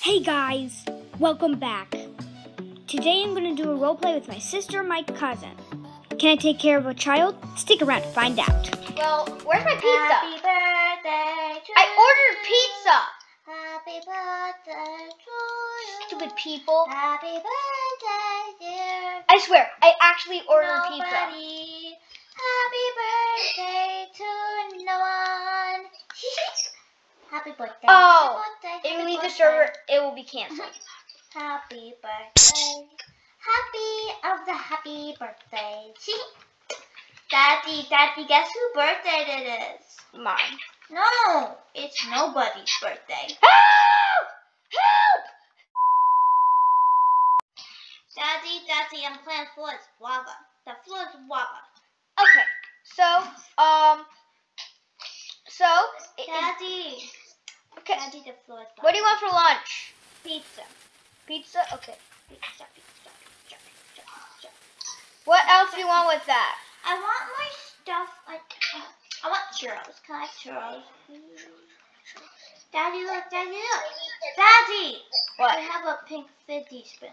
Hey guys, welcome back. Today I'm going to do a role play with my sister and my cousin. Can I take care of a child? Stick around to find out. Well, where's my pizza? Happy birthday to I ordered pizza. Happy birthday to you. Stupid people. Happy birthday, dear. I swear, I actually ordered pizza. Happy birthday to no one. happy birthday. Oh, happy birthday. If we leave the birthday. server, it will be canceled. Happy birthday. Happy of the happy birthday. Daddy, Daddy, guess whose birthday it is? Mine. No, it's nobody's birthday. Help! Help! Daddy, Daddy, I'm playing floor is lava. The floor is lava. Okay, so, um, so, it- it- Daddy, okay, Daddy, the floor is what do you want for lunch? Pizza. Pizza? Okay. Pizza, pizza, pizza, pizza, pizza. What else do you want with that? I want my stuff like. I want churros. Can I have churros? Daddy, look, Daddy, look. Daddy! What? I have a pink fidget spin.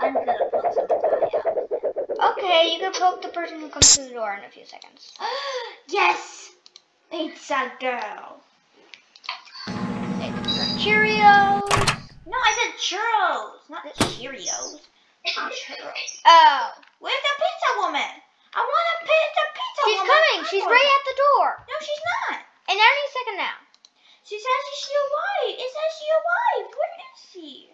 I'm gonna poke some guy out. Okay, you can poke the person who comes to the door in a few seconds. yes! Pizza girl. Cheerios. No, I said churros, not Cheerios. Churros. Oh, Where's the pizza woman? I want a pizza pizza she's woman. coming. She's oh. right it. at the door. No, she's not. And any second now. She says she arrived. It says she arrived. Where is she?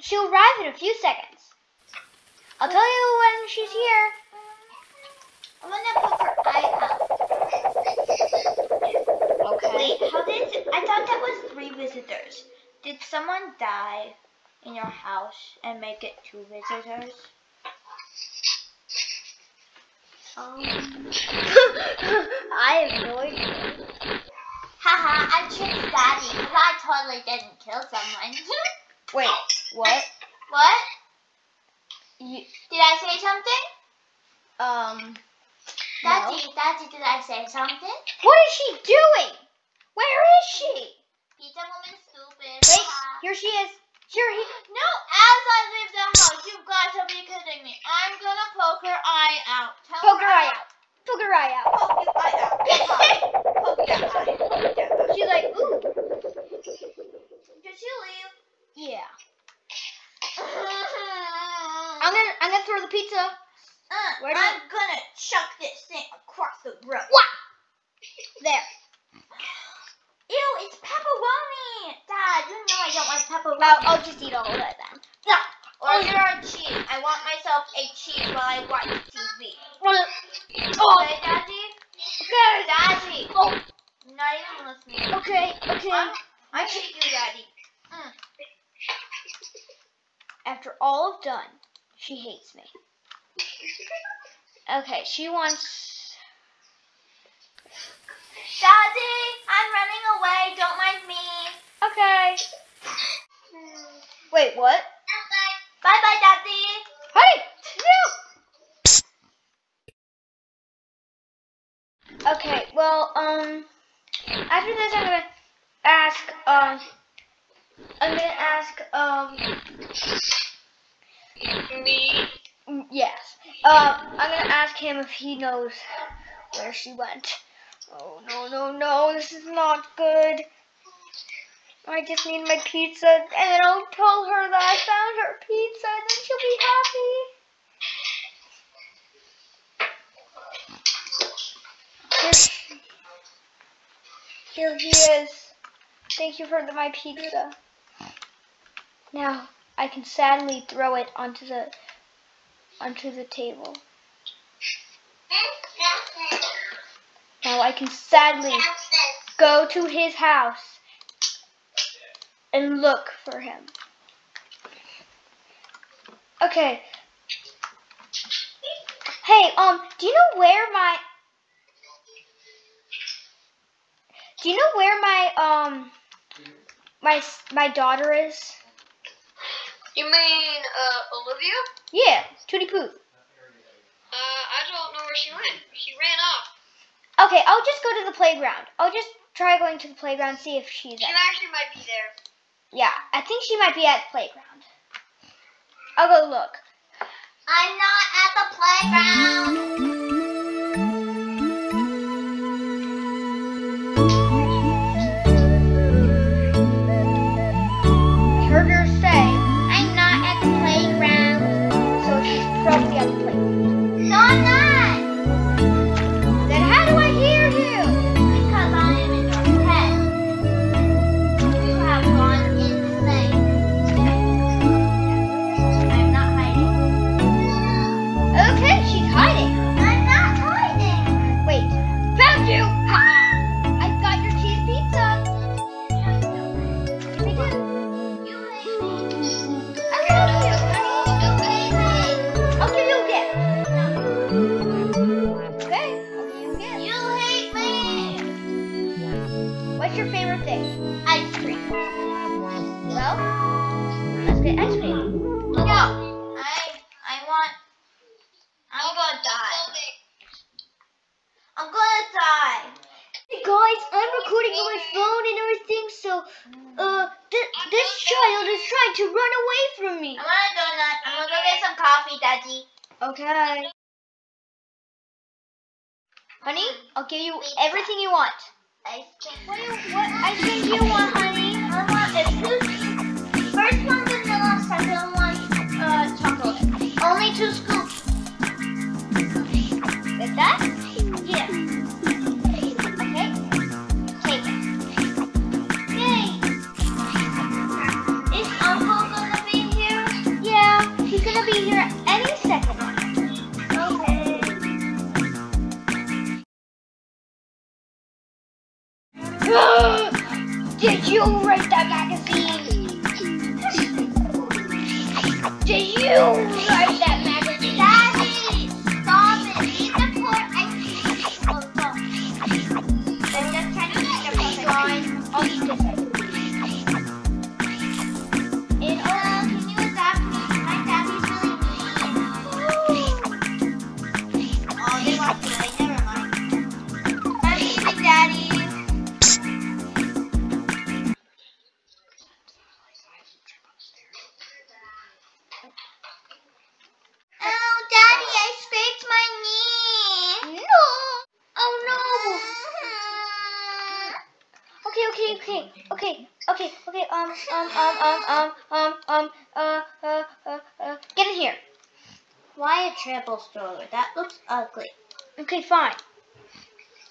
She'll arrive in a few seconds. I'll tell you when she's here. I'm gonna poke her eye out. Okay. Wait, how did I thought that was three visitors? Did someone die in your house and make it two visitors? Um, I have no idea. haha, I tricked Daddy because I totally didn't kill someone. Wait, what? what? You, Did I say something? um, Daddy, no. Daddy, did I say something? What is she doing? Where is she? Pizza woman stupid. Wait, here she is. Here he. No, as I leave the house, you've got to be kidding me. I'm gonna poke her eye out. Tell Poke her eye out. Poke her eye out. Poke your eye out. Poke your eye. Poke your eye. She's like, ooh. Did she leave? Yeah. I'm gonna, I'm gonna throw the pizza. Uh, Where do I'm you- gonna chuck this thing across the road. What? There. Ew, it's pepperoni. Dad, you know I don't like pepperoni. I'll, I'll just eat all of it then. Order a cheese. I want myself a cheese while I watch TV. Oh, Okay, Daddy? okay. Daddy! Oh, Not even listening. okay, okay. I'm, I hate you, Daddy. Mm. After all I've done, she hates me. Okay, she wants. Daddy, I'm running away. Don't mind me. Okay. Wait, what? Bye bye, Daddy. Hey! No! Okay, well, um, after this, I'm gonna ask, um, I'm gonna ask, um, Me. yes, um, I'm gonna ask him if he knows where she went. Oh, no, no, no, this is not good. I just need my pizza, and then I'll tell her that I found her pizza, and then she'll be happy. Here, he is. Thank you for the, my pizza. Now I can sadly throw it onto the onto the table. Now I can sadly go to his house and look for him. Okay. Hey, um, do you know where my Do you know where my um my my daughter is? You mean uh Olivia? Yeah, Tootie Poo. Uh, I don't know where she went. She ran off. Okay, I'll just go to the playground. I'll just try going to the playground, see if she's She at. actually might be there. Yeah, I think she might be at the playground. Oh, I'll go look. I'm not at the playground. I'm. Hey guys, I'm recording on my phone and everything, so uh, th- this child is trying to run away from me. I want a donut. I'm gonna go get some coffee, Daddy. Okay. Honey, I'll give you everything you want. Ice cream. What do you, what ice cream do you want, honey? I want a scoop. First one vanilla, second one uh, chocolate. Only two scoops. Ay. Okay, okay, okay, okay, okay. Um, um, um, um, um, um, um. Uh, uh, uh, uh. Get in here. Why a triple stroller? That looks ugly. Okay, fine.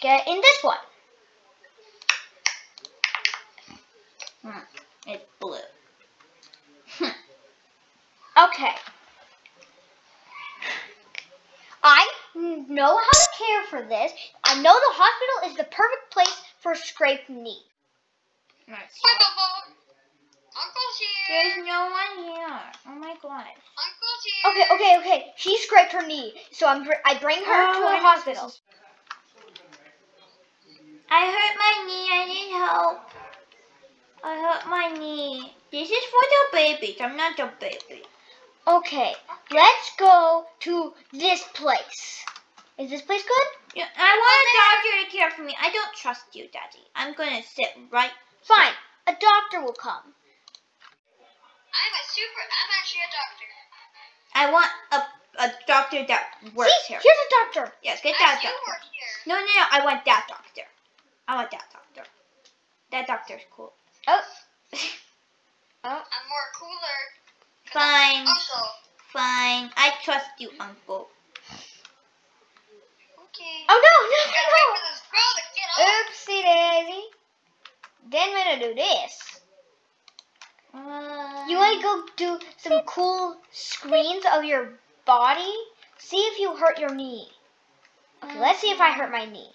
Get in this one. Hmm, it's blue. Okay. I know how to care for this. I know the hospital is the perfect place for a scraped knee. There's no one here. Oh my god. Uncle's here. Okay, okay, okay. She scraped her knee, so I'm br- I bring her Oh, to a know hospital. I hurt my knee. I need help. I hurt my knee. This is for the babies. I'm not a baby. Okay, let's go to this place. Is this place good? Yeah, I want a doctor to care for me. I don't trust you, Daddy. I'm gonna sit right. Fine. A doctor will come. I'm a super. I'm actually a doctor. I want a a doctor that works See, here. here's a doctor. Yes, get I that do doctor. No, no, no. I want that doctor. I want that doctor. That doctor's cool. Oh. oh. I'm more cooler. Fine, fine. I trust you, Uncle. okay. Oh no, no, for this girl to get no, no. Oopsie daisy. Then we're gonna do this. Uh, You want to go do some cool screens of your body? See if you hurt your knee. Okay, let's see if I hurt my knee.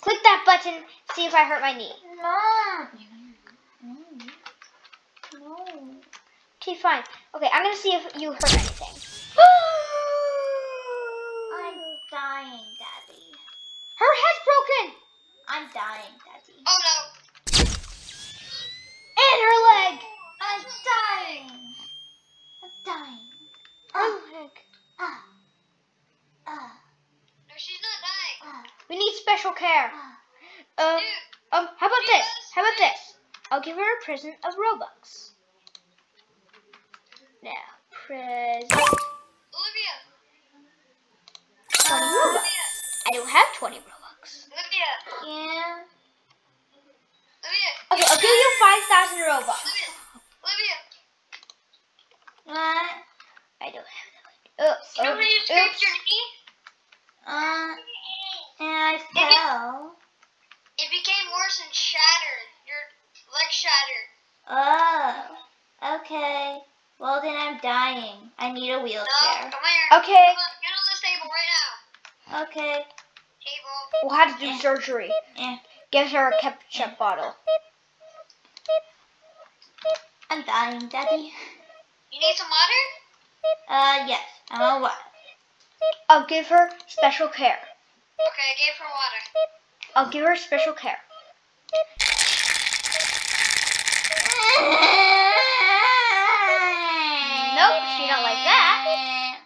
Click that button, see if I hurt my knee. No. No. Okay, fine. Okay, I'm gonna see if you hurt anything. I'm dying, Daddy. Her head's broken! I'm dying, Daddy. Oh no. And her leg! I'm dying. I'm dying. Oh, heck. Ah. Ah. No, she's not dying. Ah. We need special care. Um, Um, how about this? How about this? I'll give her a present of Robux. Now, present Olivia. 20 Robux. I don't have 20 Robux. Olivia. Yeah. Olivia. Okay, I'll give you 5,000 Robux. Olivia. Olivia. What? I don't have that. Uh, You know uh, how you scraped oops. your knee? Uh, and I fell. It became worse and shattered. Your leg shattered. Oh. Okay. Well then I'm dying. I need a No, wheelchair. come here. Okay. Come on, get on this table right now. Okay. Table. We'll have to do surgery. Eh. Give her a ketchup bottle. I'm dying, Daddy. You need some water? Uh, yes. I'm a what? I'll give her special care. Okay, I gave her water. I'll give her special care. Nope, she don't like that.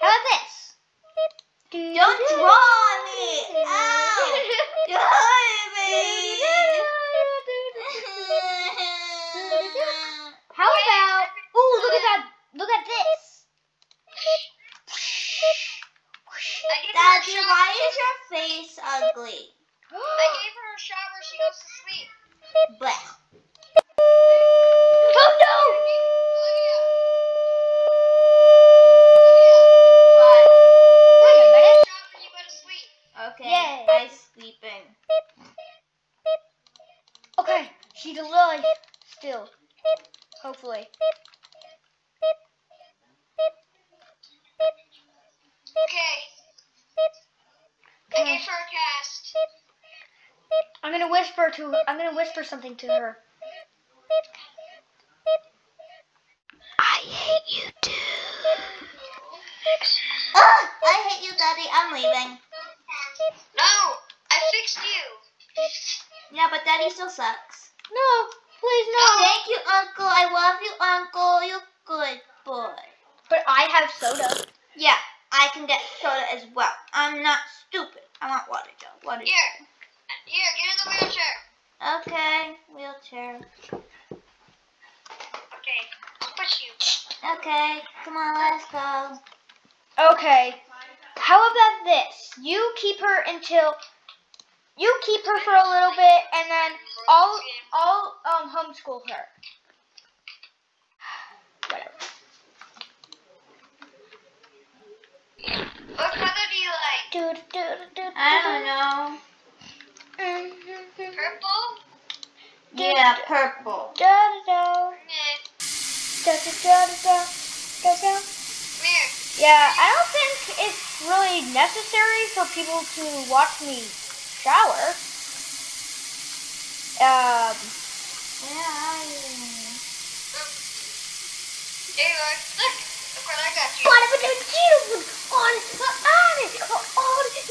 How about this? Don't draw me! Ow! Me! How about? Ooh, look at that! Look at this! I gave her a Daddy, shot. why is your face ugly? I gave her a shot where she goes to sleep. Blech. Oh no! Olivia. What? Wait a minute. Shot when you go to sleep. Okay, Yay. I'm sleeping. Okay, she's alive still. Hopefully. Okay. I gave her a cast. I'm gonna whisper to. I'm gonna whisper something to her. I hate you too. Ah, I hate you, Daddy. I'm leaving. No, I fixed you. Yeah, but Daddy still sucks. No, please no. Thank you, Uncle. I love you, Uncle. You're good boy. But I have soda. Yeah, I can get soda as well. I'm not stupid. I want water, Joe. Water. Here. Here, get in the wheelchair. Okay, wheelchair. Okay, I'll push you. Okay, come on, let's go. Okay. How about this? You keep her until you keep her for a little bit, and then I'll I'll um homeschool her. Whatever. What color do you like? I don't know. Know. Purple? Yeah, purple. Da da da Meh. da da da da da da. Come. Yeah, I don't think it's really necessary for people to watch me shower. Um, Yeah. There you are. Look. Look what I got you. what if I do on on it on it?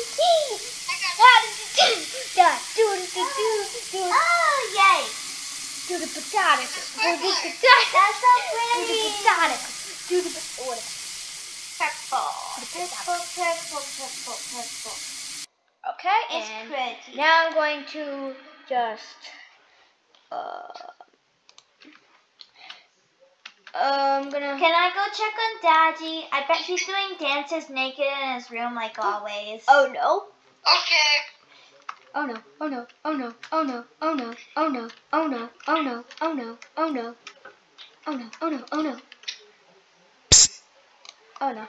I got How did you do that? Do it, do do do Oh, yay. do the potatoes. Do the That's potatoes. so Do the pretty. potatoes. Do the potatoes. Purple. Purple, purple, purple, purple. Okay, It's and pretty. now I'm going to just uh. I'm gonna. Can I go check on Daddy? I bet he's doing dances naked in his room like always. Oh no! Okay. Oh no! Oh no! Oh no! Oh no! Oh no! Oh no! Oh no! Oh no! Oh no! Oh no! Oh no! Oh no! Oh no! Oh no!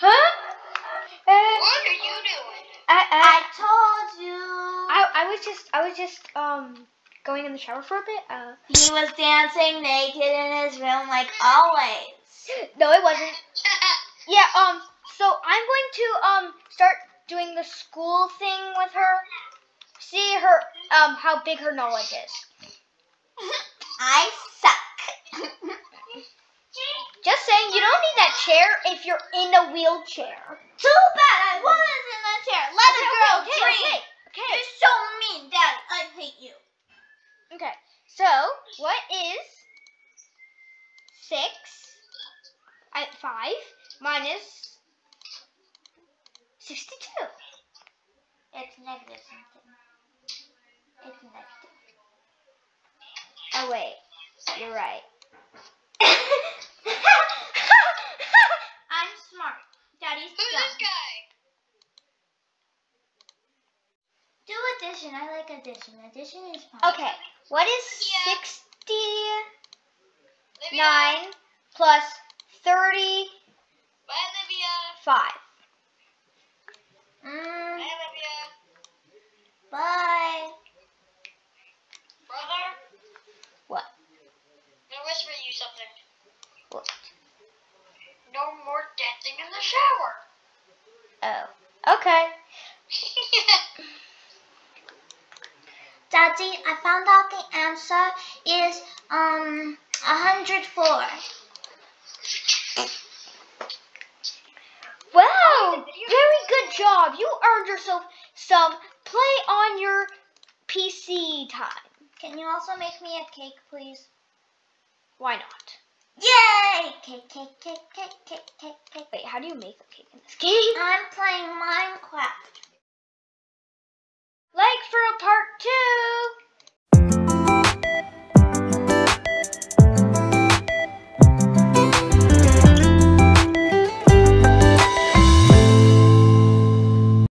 Huh? Uh, What are you doing? I, I I told you. I I was just I was just um going in the shower for a bit. Uh, He was dancing naked in his room like always. no, it wasn't. Yeah. Um. So I'm going to um start doing the school thing with her. See her um how big her knowledge is. I suck. Just saying, you don't need that chair if you're in a wheelchair. Too bad I was in the chair. Let a girl okay, dream. okay, okay. You're so mean, Dad. I hate you. Okay. So what is six? I five minus 62. It's negative something. It's negative. Oh, wait. You're right. I'm smart. Daddy's Who's best this guy? Do addition. I like addition. Addition is fun. Okay. What is yeah. 69 plus 35? earned yourself some play on your PC time. Can you also make me a cake, please? Why not? Yay! Cake, cake, cake, cake, cake, cake, cake. Wait, how do you make a cake in this game? I'm playing Minecraft. Like for a part two!